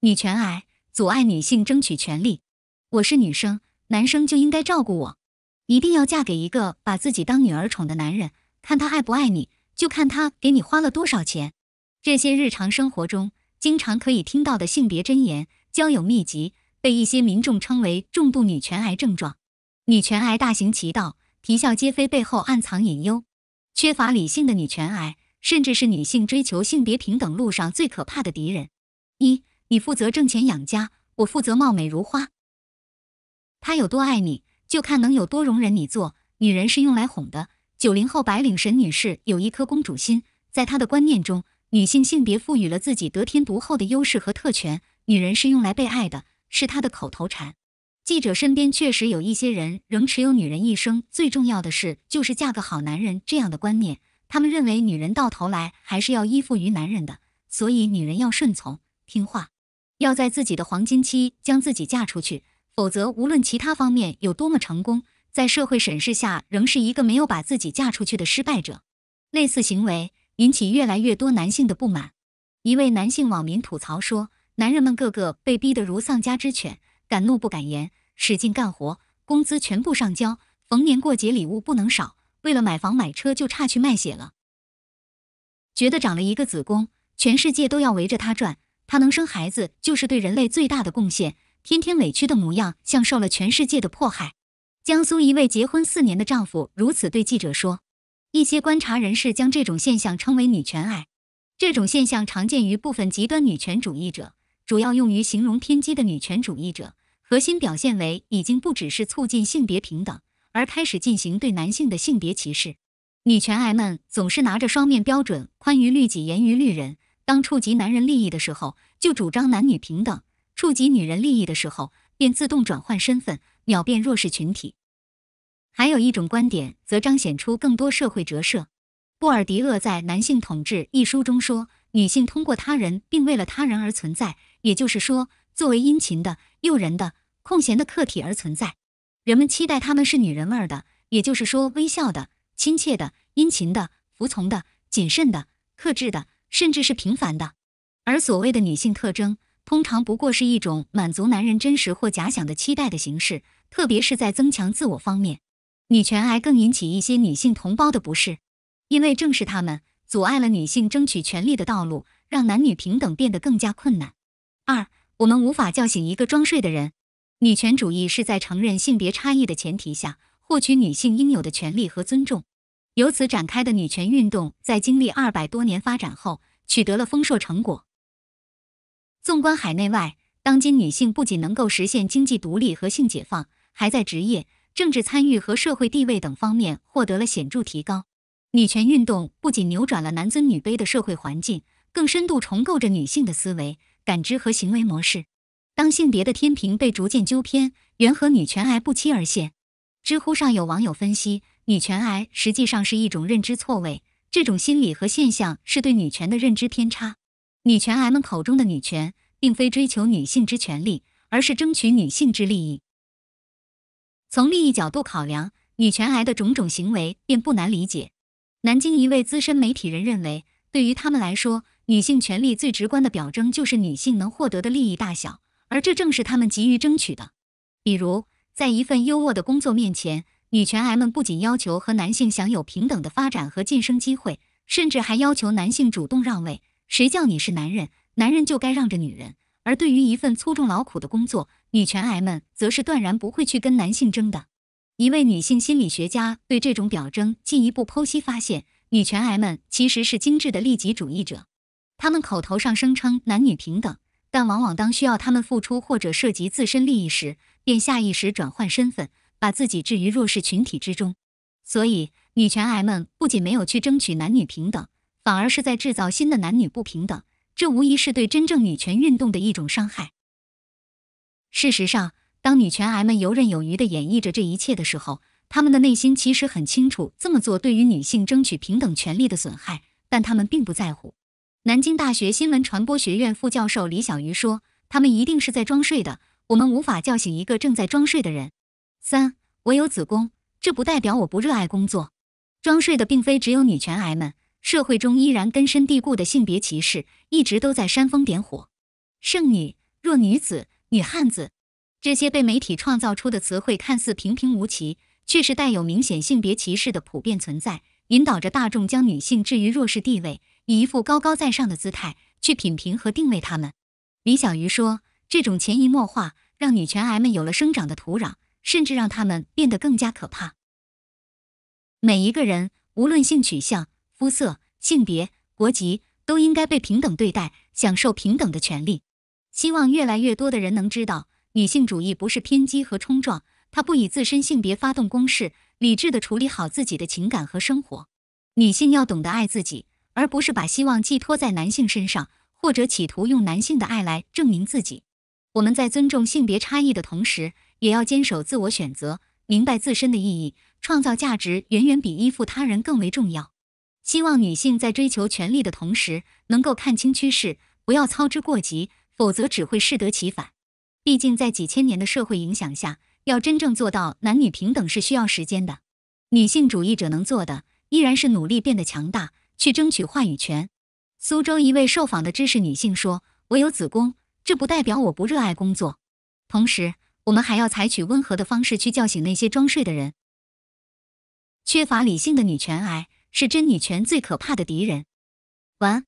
女权癌阻碍女性争取权利。我是女生，男生就应该照顾我，一定要嫁给一个把自己当女儿宠的男人。看他爱不爱你，就看他给你花了多少钱。这些日常生活中经常可以听到的性别箴言、交友秘籍，被一些民众称为重度女权癌症状。女权癌大行其道，啼笑皆非，背后暗藏隐忧。缺乏理性的女权癌，甚至是女性追求性别平等路上最可怕的敌人。一，你负责挣钱养家，我负责貌美如花。他有多爱你，就看能有多容忍你做。女人是用来哄的。九零后白领沈女士有一颗公主心，在她的观念中，女性性别赋予了自己得天独厚的优势和特权。女人是用来被爱的，是她的口头禅。记者身边确实有一些人仍持有“女人一生最重要的事就是嫁个好男人”这样的观念。他们认为女人到头来还是要依附于男人的，所以女人要顺从听话，要在自己的黄金期将自己嫁出去，否则无论其他方面有多么成功。在社会审视下，仍是一个没有把自己嫁出去的失败者。类似行为引起越来越多男性的不满。一位男性网民吐槽说：“男人们个个被逼得如丧家之犬，敢怒不敢言，使劲干活，工资全部上交，逢年过节礼物不能少，为了买房买车就差去卖血了。觉得长了一个子宫，全世界都要围着他转，他能生孩子就是对人类最大的贡献。天天委屈的模样，像受了全世界的迫害。”江苏一位结婚四年的丈夫如此对记者说：“一些观察人士将这种现象称为‘女权癌’。这种现象常见于部分极端女权主义者，主要用于形容偏激的女权主义者。核心表现为已经不只是促进性别平等，而开始进行对男性的性别歧视。女权癌们总是拿着双面标准，宽于律己，严于律人。当触及男人利益的时候，就主张男女平等；触及女人利益的时候，便自动转换身份，秒变弱势群体。”还有一种观点，则彰显出更多社会折射。布尔迪厄在《男性统治》一书中说，女性通过他人并为了他人而存在，也就是说，作为殷勤的、诱人的、空闲的客体而存在。人们期待她们是女人味儿的，也就是说，微笑的、亲切的、殷勤的、服从的、谨慎的、克制的，甚至是平凡的。而所谓的女性特征，通常不过是一种满足男人真实或假想的期待的形式，特别是在增强自我方面。女权癌更引起一些女性同胞的不适，因为正是他们阻碍了女性争取权利的道路，让男女平等变得更加困难。二，我们无法叫醒一个装睡的人。女权主义是在承认性别差异的前提下，获取女性应有的权利和尊重，由此展开的女权运动，在经历二百多年发展后，取得了丰硕成果。纵观海内外，当今女性不仅能够实现经济独立和性解放，还在职业。政治参与和社会地位等方面获得了显著提高。女权运动不仅扭转了男尊女卑的社会环境，更深度重构着女性的思维、感知和行为模式。当性别的天平被逐渐纠偏，缘何女权癌不期而现。知乎上有网友分析，女权癌实际上是一种认知错位，这种心理和现象是对女权的认知偏差。女权癌们口中的女权，并非追求女性之权利，而是争取女性之利益。从利益角度考量，女权癌的种种行为便不难理解。南京一位资深媒体人认为，对于他们来说，女性权利最直观的表征就是女性能获得的利益大小，而这正是他们急于争取的。比如，在一份优渥的工作面前，女权癌们不仅要求和男性享有平等的发展和晋升机会，甚至还要求男性主动让位。谁叫你是男人，男人就该让着女人。而对于一份粗重劳苦的工作，女权癌们则是断然不会去跟男性争的。一位女性心理学家对这种表征进一步剖析，发现女权癌们其实是精致的利己主义者。他们口头上声称男女平等，但往往当需要他们付出或者涉及自身利益时，便下意识转换身份，把自己置于弱势群体之中。所以，女权癌们不仅没有去争取男女平等，反而是在制造新的男女不平等。这无疑是对真正女权运动的一种伤害。事实上，当女权癌们游刃有余地演绎着这一切的时候，他们的内心其实很清楚这么做对于女性争取平等权利的损害，但他们并不在乎。南京大学新闻传播学院副教授李小鱼说：“他们一定是在装睡的，我们无法叫醒一个正在装睡的人。”三，我有子宫，这不代表我不热爱工作。装睡的并非只有女权癌们。社会中依然根深蒂固的性别歧视一直都在煽风点火。剩女弱女子、女汉子，这些被媒体创造出的词汇看似平平无奇，却是带有明显性别歧视的普遍存在，引导着大众将女性置于弱势地位，以一副高高在上的姿态去品评和定位她们。李小鱼说：“这种潜移默化，让女权癌们有了生长的土壤，甚至让他们变得更加可怕。每一个人，无论性取向、肤色、性别、国籍，都应该被平等对待，享受平等的权利。希望越来越多的人能知道，女性主义不是偏激和冲撞，它不以自身性别发动攻势，理智的处理好自己的情感和生活。女性要懂得爱自己，而不是把希望寄托在男性身上。”或者企图用男性的爱来证明自己。我们在尊重性别差异的同时，也要坚守自我选择，明白自身的意义，创造价值远远比依附他人更为重要。希望女性在追求权利的同时，能够看清趋势，不要操之过急，否则只会适得其反。毕竟，在几千年的社会影响下，要真正做到男女平等是需要时间的。女性主义者能做的，依然是努力变得强大，去争取话语权。苏州一位受访的知识女性说：“我有子宫，这不代表我不热爱工作。同时，我们还要采取温和的方式去叫醒那些装睡的人。缺乏理性的女权癌是真女权最可怕的敌人。”晚安。